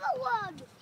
another one!